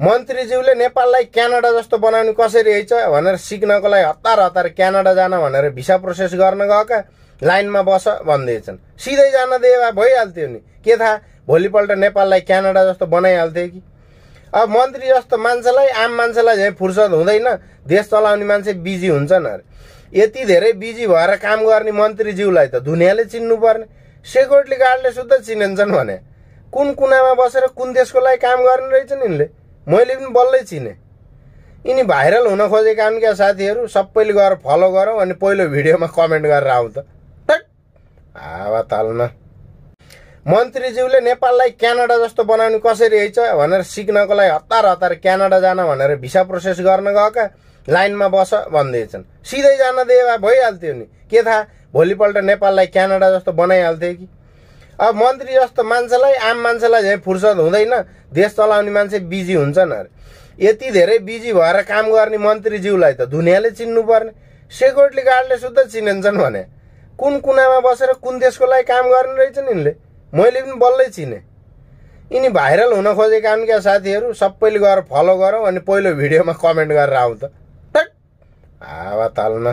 मन्त्रीज्यूले नेपाललाई क्यानाडा जस्तो बनाउने कसरी हैछ भनेर सिक्नको लागि हतार हतार क्यानाडा जान भनेर भिसा प्रोसेस गर्न गएका लाइनमा बस भन्दैछन्। सिधै जान दिए भए भइहाल्थ्यो नि। के थाहा? भोलिपल्ट नेपाललाई क्यानाडा जस्तो बनाइहाल्थ्यो कि? अब मन्त्री जस्तो मान्छेलाई आम मान्छेलाई झै फुर्सद हुँदैन। देश चलाउने मान्छे बिजी हुन्छन् अरे। यति धेरै बिजी भएर काम गर्ने मन्त्रीज्यूलाई त दुनियाँले चिन्नु पर्ने सेक्युरिटी गार्डले शुद्ध चिनिन्छन् भने। कुन कुनामा बसेर कुन देशको लागि काम गर्ने रहेछन् यिनले? मैले पनि बल्लै चिने। यिनी भाइरल हुन खोजेका हुन् क्या साथीहरू सबैले गएर फलो गरौँ अनि पहिलो भिडियोमा कमेन्ट गरेर आउँ त। टक हावा तालमा मन्त्रीज्यूले नेपाललाई क्यानाडा जस्तो बनाउने कसरी हैछ भनेर सिक्नको लागि हतार हतार क्यानाडा जान भनेर भिसा प्रोसेस गर्न गएका लाइनमा बस भन्दैछन्। सिधै जान दिए भइहाल्थ्यो नि। के थाहा? भोलिपल्ट नेपाललाई क्यानाडा जस्तो बनाइहाल्थ्यो कि? अब मन्त्री जस्तो मान्छेलाई आम मान्छेलाई झै फुर्सद हुँदैन। देश चलाउने मान्छे बिजी हुन्छन् अरे। यति धेरै बिजी भएर काम गर्ने मन्त्रीज्यूलाई त दुनियाँले चिन्नु पर्ने सेक्युरिटी गार्डले शुद्ध चिनिन्छन् भने कुन कुनामा बसेर कुन देशको लागि काम गर्ने रहेछन् यिनले? मैले पनि बल्लै चिने। यिनी भाइरल हुन खोजेका हुन् क्या साथीहरू? सबैले गएर फलो गरौँ अनि पहिलो भिडियोमा कमेन्ट गरेर आउँ त। हावा तालमा।